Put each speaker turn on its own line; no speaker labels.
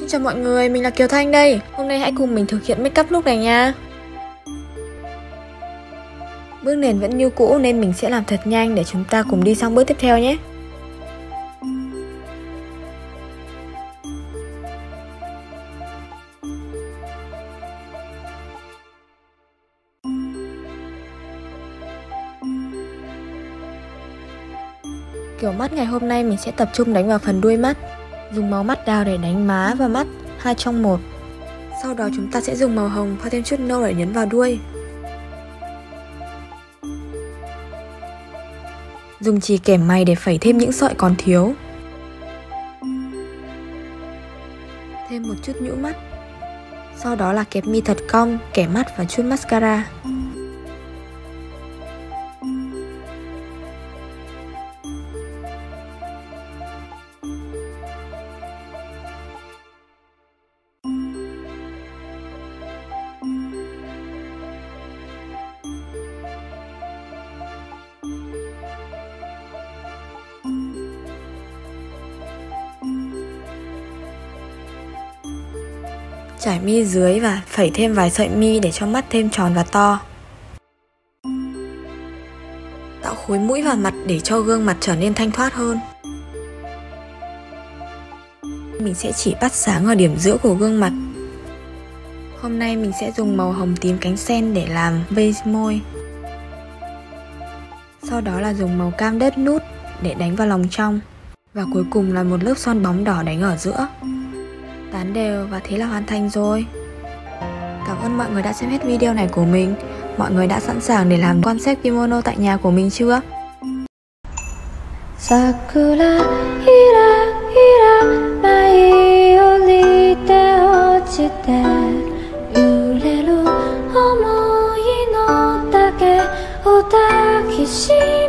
Xin chào mọi người, mình là Kiều Thanh đây. Hôm nay hãy cùng mình thực hiện make up lúc này nha. Bước nền vẫn như cũ nên mình sẽ làm thật nhanh để chúng ta cùng đi sang bước tiếp theo nhé. Kiểu mắt ngày hôm nay mình sẽ tập trung đánh vào phần đuôi mắt. Dùng màu mắt đào để đánh má và mắt hai trong một. Sau đó chúng ta sẽ dùng màu hồng pha thêm chút nâu để nhấn vào đuôi. Dùng chì kẻ mày để phẩy thêm những sợi còn thiếu. Thêm một chút nhũ mắt. Sau đó là kẹp mi thật cong, kẻ mắt và chút mascara. Trải mi dưới và phẩy thêm vài sợi mi để cho mắt thêm tròn và to. Tạo khối mũi và mặt để cho gương mặt trở nên thanh thoát hơn. Mình sẽ chỉ bắt sáng ở điểm giữa của gương mặt. Hôm nay mình sẽ dùng màu hồng tím cánh sen để làm base môi. Sau đó là dùng màu cam đất nút để đánh vào lòng trong. Và cuối cùng là một lớp son bóng đỏ đánh ở giữa. Tán đều và thế là hoàn thành rồi. Cảm ơn mọi người đã xem hết video này của mình. Mọi người đã sẵn sàng để làm concept kimono tại nhà của mình chưa?
Sakura, hira hira, mai orite ochite Yureru omoi no take o takishi